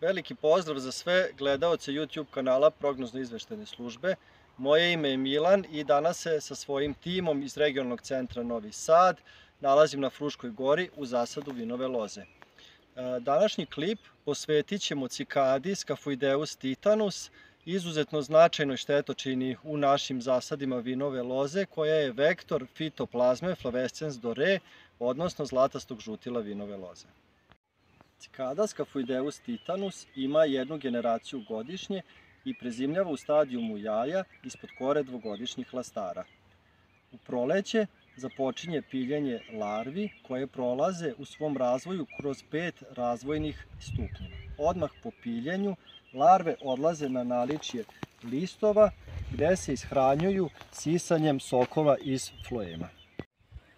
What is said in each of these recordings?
Veliki pozdrav za sve gledaoce YouTube kanala Prognozno izveštene službe. Moje ime je Milan i danas se sa svojim timom iz regionalnog centra Novi Sad nalazim na Fruškoj gori u zasadu vinove loze. E, današnji klip posvetit ćemo cikadi Scafoideus titanus, izuzetno značajnoj štetočini u našim zasadima vinove loze, koja je vektor fitoplazme flavescens dore, odnosno zlatastog žutila vinove loze. Cikada Scafoideus titanus ima jednu generaciju godišnje i prezimljava u stadijumu jaja ispod kore dvogodišnjih lastara. U proleće započinje piljenje larvi koje prolaze u svom razvoju kroz pet razvojnih stupnjeva. Odmah po piljenju larve odlaze na naličje listova gde se ishranjuju sisanjem sokova iz floema.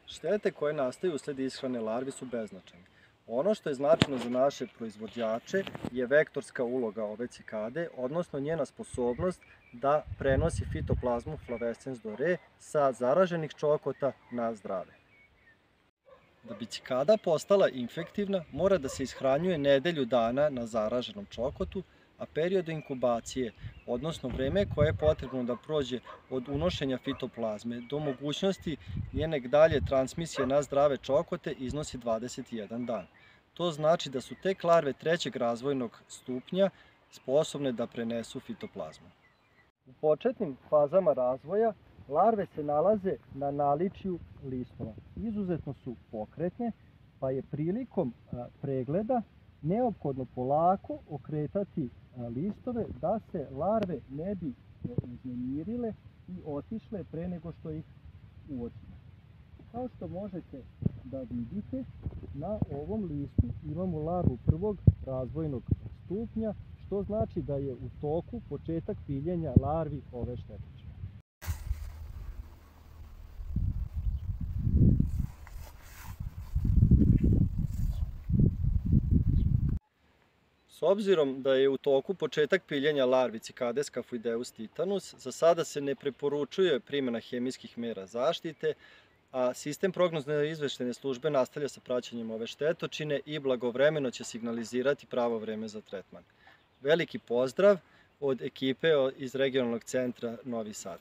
Štete koje nastaju usled ishrane larvi su beznačajne. Ono što je značajno za naše proizvođače je vektorska uloga ove cikade, odnosno njena sposobnost da prenosi fitoplazmu flavescens dore sa zaraženih čokota na zdrave. Da bi cikada postala infektivna, mora da se ishranjuje nedelju dana na zaraženom čokotu, a period inkubacije, odnosno vreme koje je potrebno da prođe od unošenja fitoplazme do mogućnosti njenek dalje transmisije na zdrave čokote iznosi 21 dan. To znači da su tek larve trećeg razvojnog stupnja sposobne da prenesu fitoplazmu. U početnim fazama razvoja larve se nalaze na naličju listova. Izuzetno su pokretne, pa je prilikom pregleda neophodno polako okretati listove da se larve ne bi uznemirile i otišle pre nego što ih uočimo. Kao što možete da vidite, na ovom listu imamo larvu prvog razvojnog stupnja, što znači da je u toku početak piljenja larvi ove štetočine. S obzirom da je u toku početak piljenja larvi Cicades Scafoideus titanus, za sada se ne preporučuje primjena hemijskih mera zaštite, a sistem prognozne izveštene službe nastavlja sa praćenjem ove štetočine i blagovremeno će signalizirati pravo vreme za tretman. Veliki pozdrav od ekipe iz regionalnog centra Novi Sad.